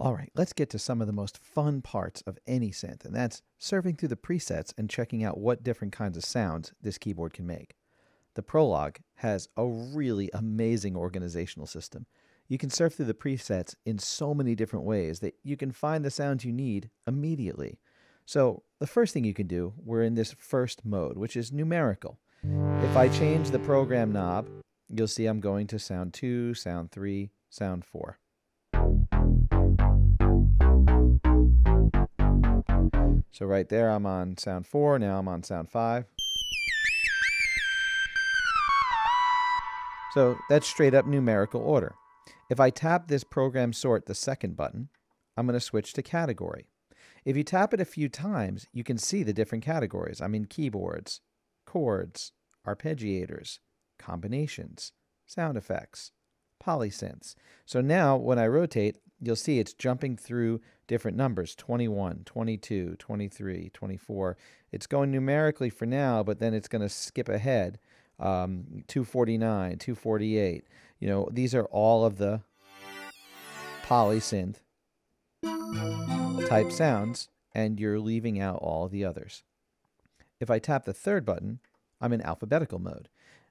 All right, let's get to some of the most fun parts of any synth, and that's surfing through the presets and checking out what different kinds of sounds this keyboard can make. The Prologue has a really amazing organizational system. You can surf through the presets in so many different ways that you can find the sounds you need immediately. So, the first thing you can do, we're in this first mode, which is numerical. If I change the program knob, you'll see I'm going to sound 2, sound 3, sound 4. So right there, I'm on sound four. Now I'm on sound five. So that's straight up numerical order. If I tap this program sort, the second button, I'm going to switch to category. If you tap it a few times, you can see the different categories. I mean keyboards, chords, arpeggiators, combinations, sound effects, polysynths. So now when I rotate, you'll see it's jumping through different numbers 21, 22, 23, 24. It's going numerically for now, but then it's going to skip ahead. Um, 249, 248. You know, these are all of the polysynth type sounds, and you're leaving out all the others. If I tap the third button, I'm in alphabetical mode.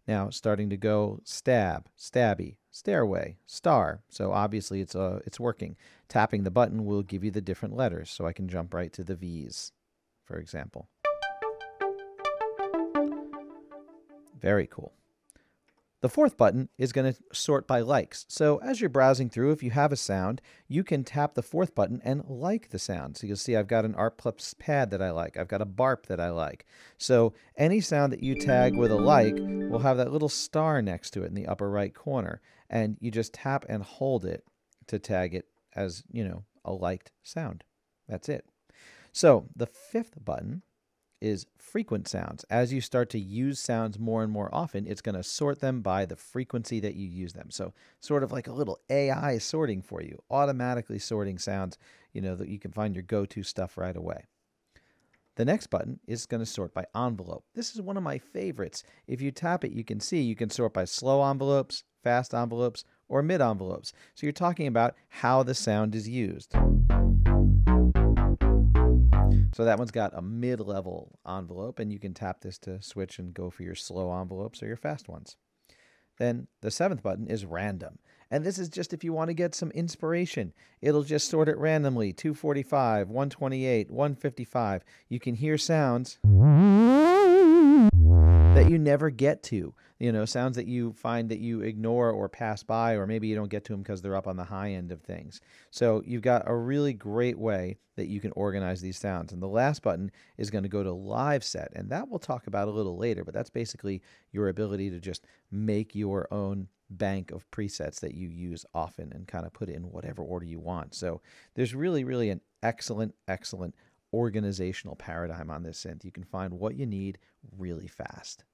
Now starting to go stab, stabby, stairway, star. So obviously it's uh, it's working. Tapping the button will give you the different letters, so I can jump right to the V's, for example. Very cool. The fourth button is going to sort by likes. So as you're browsing through, if you have a sound, you can tap the fourth button and like the sound. So you'll see I've got an Arplex pad that I like. I've got a barp that I like. So any sound that you tag with a like will have that little star next to it in the upper right corner. And you just tap and hold it to tag it as, you know, a liked sound. That's it. So the fifth button is frequent sounds. As you start to use sounds more and more often, it's going to sort them by the frequency that you use them. So, sort of like a little AI sorting for you, automatically sorting sounds, you know, that you can find your go to stuff right away. The next button is going to sort by envelope. This is one of my favorites. If you tap it, you can see you can sort by slow envelopes, fast envelopes, or mid envelopes. So you're talking about how the sound is used. So that one's got a mid-level envelope, and you can tap this to switch and go for your slow envelopes or your fast ones. Then the seventh button is random. And this is just if you want to get some inspiration. It'll just sort it randomly 245, 128, 155. You can hear sounds that you never get to. You know, sounds that you find that you ignore or pass by, or maybe you don't get to them because they're up on the high end of things. So you've got a really great way that you can organize these sounds. And the last button is going to go to live set, and that we'll talk about a little later, but that's basically your ability to just make your own bank of presets that you use often and kind of put it in whatever order you want. So there's really, really an excellent, excellent organizational paradigm on this synth. You can find what you need really fast.